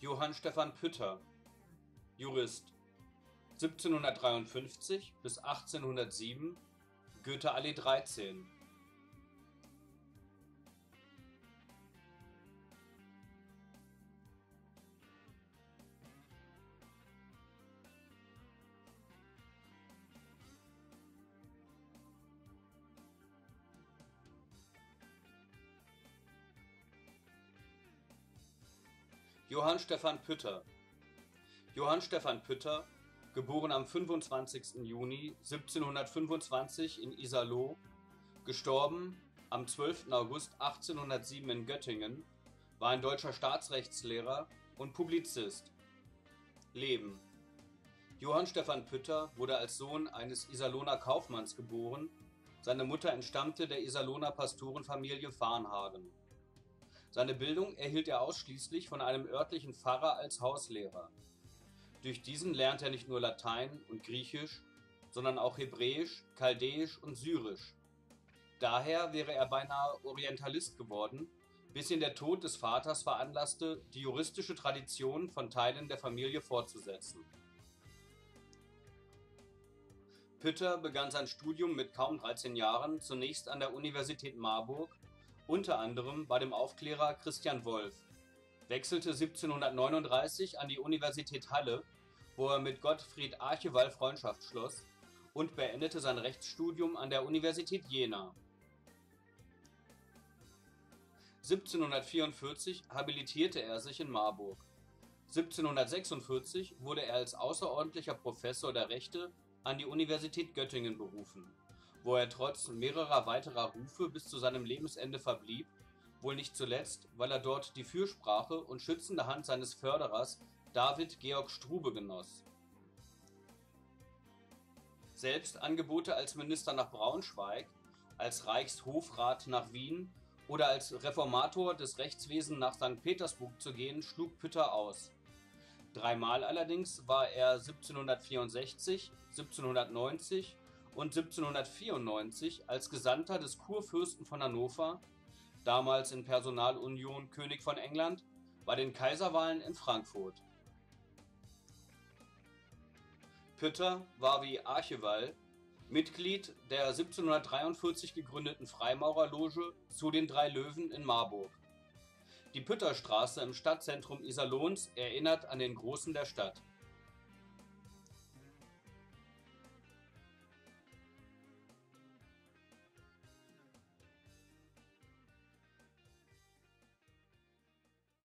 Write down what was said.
Johann Stephan Pütter, Jurist. 1753 bis 1807, Goethe-Allee 13 Johann Stephan Pütter Johann Stephan Pütter geboren am 25. Juni 1725 in Iserlohn; † am 12. August 1807 in Göttingen) war ein deutscher Staatsrechtslehrer und Publizist. Leben Johann Stephan Pütter wurde als Sohn eines Iserlohner Kaufmanns geboren, seine Mutter entstammte der Iserlohner Pastorenfamilie Varnhagen. Seine Bildung erhielt er ausschließlich von einem örtlichen Pfarrer als Hauslehrer. Durch diesen lernte er nicht nur Latein und Griechisch, sondern auch Hebräisch, Chaldäisch und Syrisch. Daher wäre er beinahe Orientalist geworden, bis ihn der Tod des Vaters veranlasste, die juristische Tradition von Teilen der Familie fortzusetzen. Pütter begann sein Studium mit kaum 13 Jahren zunächst an der Universität Marburg unter anderem bei dem Aufklärer Christian Wolff, wechselte 1739 an die Universität Halle, wo er mit Gottfried Archewall Freundschaft schloss, und beendete sein Rechtsstudium an der Universität Jena. 1744 habilitierte er sich in Marburg. 1746 wurde er als außerordentlicher Professor der Rechte an die Universität Göttingen berufen wo er trotz mehrerer weiterer Rufe bis zu seinem Lebensende verblieb, wohl nicht zuletzt, weil er dort die Fürsprache und schützende Hand seines Förderers David Georg Strube genoss. Selbst Angebote als Minister nach Braunschweig, als Reichshofrat nach Wien oder als Reformator des Rechtswesens nach St. Petersburg zu gehen, schlug Pütter aus. Dreimal allerdings war er 1764, 1790 und 1794 als Gesandter des Kurfürsten von Hannover, damals in Personalunion König von England, bei den Kaiserwahlen in Frankfurt. Pütter war wie Archewall Mitglied der 1743 gegründeten Freimaurerloge Zu den drei Löwen in Marburg. Die Pütterstraße im Stadtzentrum Iserlohns erinnert an den Großen der Stadt